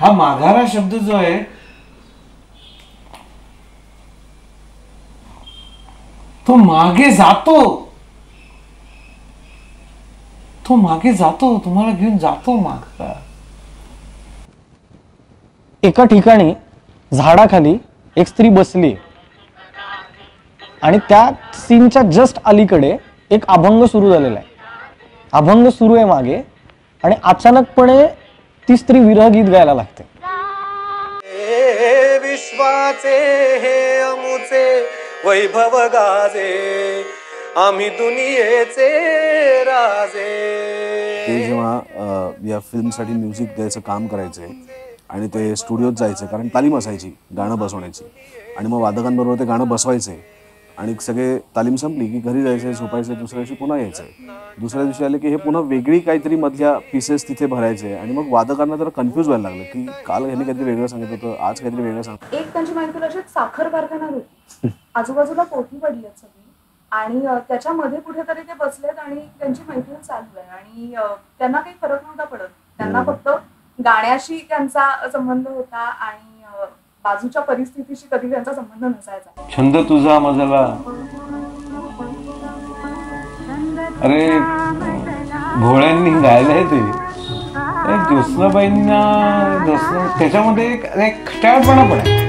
हा माघारा शब्द जो आहे तो मागे जातो. तो मागे जातो तुम्हाला घेऊन जातो माघारा. एका ठिकाणी झाडाखाली एक स्त्री बसली. आणि त्या सीनच्या जस्ट अलीकडे एक अभंग सुरू झालेला आहे. अभंग सुरू आहे मागे. आणि अचानकपणे ती स्त्री विरह गीत गायला लागते. हे विश्वाचे हे अमुचे वैभव गाजे आम्ही दुनियेचे राजे. ते जेव्हा अ, या फिल्मसाठी म्युझिक द्यायचं काम करायचे आणि ते स्टुडिओत जायचे कारण तालीम असायची गाणं बसवण्याची. आणि मग वादकांबरोबर ते गाणं बसवायचे. आणि सगळे तालीम संपली की घरी जायचे झोपायचे दुसऱ्या दिवशी पुन्हा यायचे दुसऱ्या दिवशी आले की हे पुन्हा वेगळी काहीतरी मधल्या पीसेस तिथे भरायचे आणि मग वादकांना जरा कन्फ्यूज व्हायला लागलं की काल ह्यांनी काहीतरी वेगळं सांगितलं होतं आज काहीतरी वेगळं सांग एक त्यांची मैफिल अशी साखर कारखाना होती आजूबाजूला कोठी पडली सगळी. आणि त्याच्यामध्ये कुठेतरी ते बसलेत आणि त्यांची मैफिल चालू आहे. आणि त्यांना काही फरक नव्हता पडत. त्यांना फक्त गाण्याशी त्यांचा संबंध होता आणि बाजूच्या परिस्थितीशी कधी त्यांचा संबंध नसायचा. छंद तुझा मजला. अरे भोळ्यांनी गायलंय ते. ए, ज्योत्स्नाबाईंना त्याच्यामध्ये एक एक पण आहे.